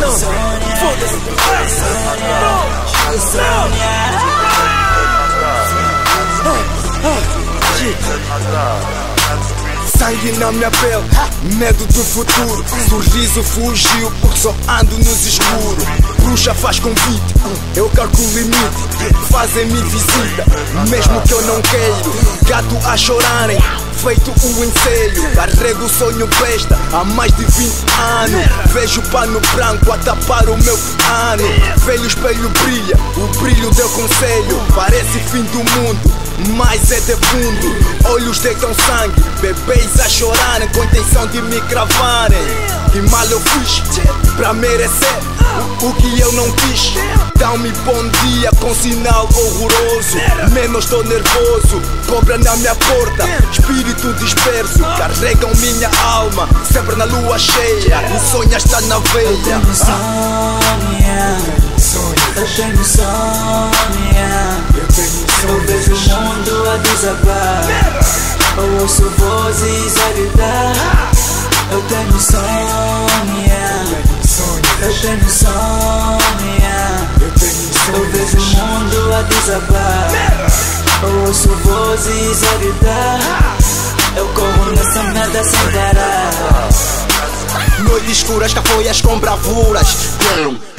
Não, foda-se. Sangue na minha pele, medo do futuro. Sorriso fugiu porque só ando nos escuros. Bruxa faz convite, eu calculo limite. Fazem-me visita, mesmo que eu não queiro. Gato a chorarem, feito um ensaio. Carrego o sonho besta há mais de 20 anos. Vejo pano branco a tapar o meu ano. Velho espelho brilha, o brilho deu conselho. Parece fim do mundo. Mas é de fundo, olhos deitam sangue, bebês a chorarem com intenção de me cravarem. Que mal eu fiz pra merecer o, que eu não quis. Dão-me bom dia com sinal horroroso. Menos estou nervoso, cobra na minha porta, espírito disperso. Carregam minha alma, sempre na lua cheia. O sonho está na veia. insônia Eu tenho desabar Eu ouço vozes a gritar. Eu tenho insônia. Eu tenho insônia. Eu vejo o mundo a desabar. Eu ouço vozes a gritar. Eu corro nessa merda sem parar Noites escuras, cafoias com bravuras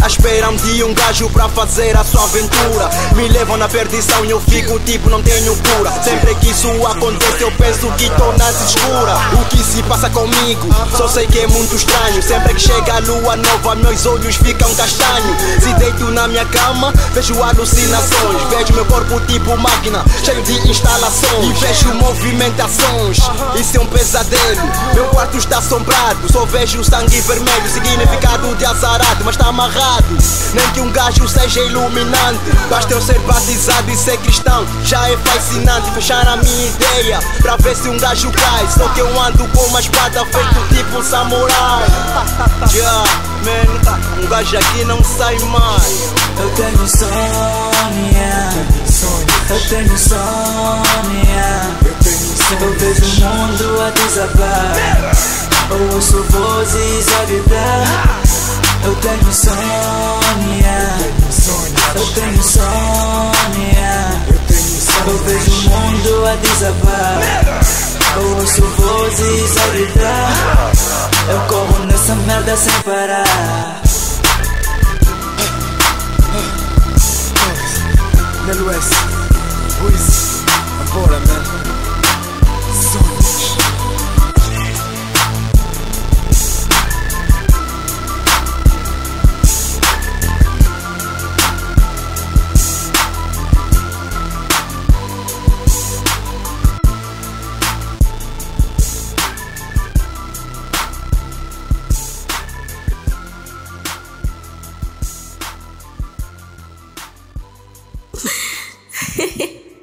À espera de um gajo pra fazer a sua aventura. Me levam na perdição e eu fico tipo não tenho cura. Sempre que isso acontece eu penso que tô na escura O que se passa comigo, só sei que é muito estranho. Sempre que chega a lua nova meus olhos ficam castanhos Se deito na minha cama, vejo alucinações. Vejo meu corpo tipo máquina, cheio de instalações. E vejo movimentações, isso é um pesadelo. Meu quarto está assombrado, só vejo sangue vermelho. Significado de azarado, mas está amarrado. Nem que um gajo seja iluminante. Basta eu ser batizado e ser cristão. Já é fascinante fechar a minha ideia Pra ver se um gajo cai. Só que eu ando com uma espada feito tipo samurai. Yeah, man, um gajo aqui não sai mais. Eu tenho insônia. Eu tenho insônia. Eu vejo o mundo a desabar. Eu ouço vozes a gritar Eu tenho insônia. Eu tenho insônia. Eu vejo o mundo a desabar. Eu ouço vozes a gritar. Eu corro nessa merda sem parar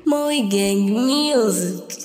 Moi Gang Music.